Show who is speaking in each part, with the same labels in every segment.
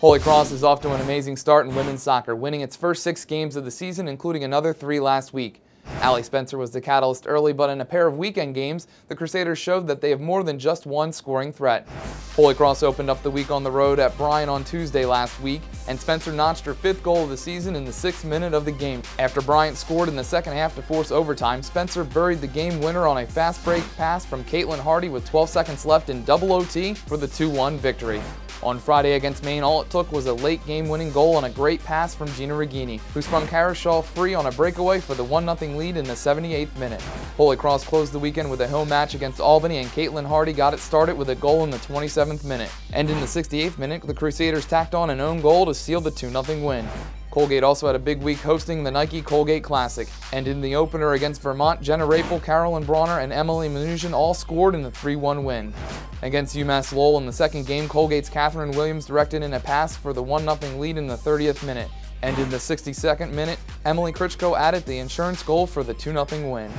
Speaker 1: Holy Cross is off to an amazing start in women's soccer, winning its first six games of the season, including another three last week. Aly Spencer was the catalyst early, but in a pair of weekend games, the Crusaders showed that they have more than just one scoring threat. Holy Cross opened up the week on the road at Bryant on Tuesday last week, and Spencer notched her fifth goal of the season in the sixth minute of the game. After Bryant scored in the second half to force overtime, Spencer buried the game winner on a fast break pass from Caitlin Harty with 12 seconds left in double OT for the 2-1 victory. On Friday against Maine, all it took was a late game-winning goal and a great pass from Gina Regini, who sprung Carashaw free on a breakaway for the 1-0 lead in the 78th minute. Holy Cross closed the weekend with a home match against Albany, and Caitlin Harty got it started with a goal in the 27th minute. And in the 68th minute, the Crusaders tacked on an own goal to seal the 2-0 win. Colgate also had a big week hosting the Nike Colgate Classic. And in the opener against Vermont, Jenna Rapel, Carolyn Bronner, and Emily Mnuchin all scored in the 3-1 win. Against UMass Lowell in the second game, Colgate's Catherine Williams directed in a pass for the 1-0 lead in the 30th minute. And in the 62nd minute, Emily Krichko added the insurance goal for the 2-0 win.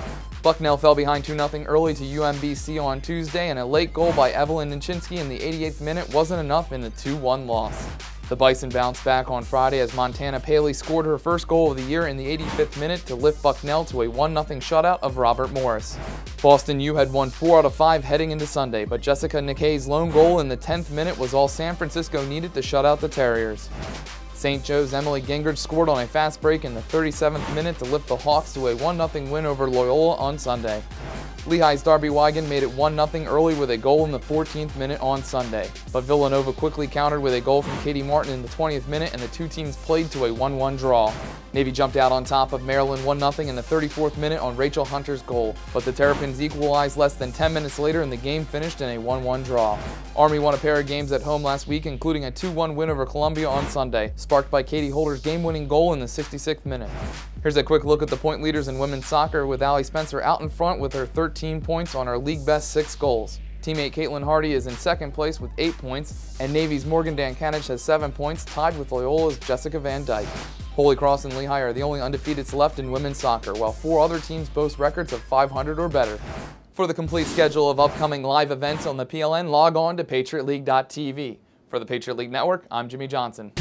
Speaker 1: Bucknell fell behind 2-0 early to UMBC on Tuesday, and a late goal by Evelyn Nichinsky in the 88th minute wasn't enough in the 2-1 loss. The Bison bounced back on Friday as Montana Paley scored her first goal of the year in the 85th minute to lift Bucknell to a 1-0 shutout of Robert Morris. Boston U had won 4 out of 5 heading into Sunday, but Jessica Nikkei's lone goal in the 10th minute was all San Francisco needed to shut out the Terriers. St. Joe's Emily Gingrich scored on a fast break in the 37th minute to lift the Hawks to a 1-0 win over Loyola on Sunday. Lehigh's Darby Wigan made it 1-0 early with a goal in the 14th minute on Sunday, but Villanova quickly countered with a goal from Katie Martin in the 20th minute and the two teams played to a 1-1 draw. Navy jumped out on top of Maryland 1-0 in the 34th minute on Rachel Hunter's goal, but the Terrapins equalized less than 10 minutes later and the game finished in a 1-1 draw. Army won a pair of games at home last week, including a 2-1 win over Columbia on Sunday, sparked by Katie Holder's game-winning goal in the 66th minute. Here's a quick look at the point leaders in women's soccer with Aly Spencer out in front with her 13 points on her league best six goals. Teammate Caitlin Harty is in second place with 8 points, and Navy's Morgan Dankanich has 7 points, tied with Loyola's Jessica Van Dyke. Holy Cross and Lehigh are the only undefeateds left in women's soccer, while four other teams boast records of 500 or better. For the complete schedule of upcoming live events on the PLN, log on to PatriotLeague.tv. For the Patriot League Network, I'm Jimmy Johnson.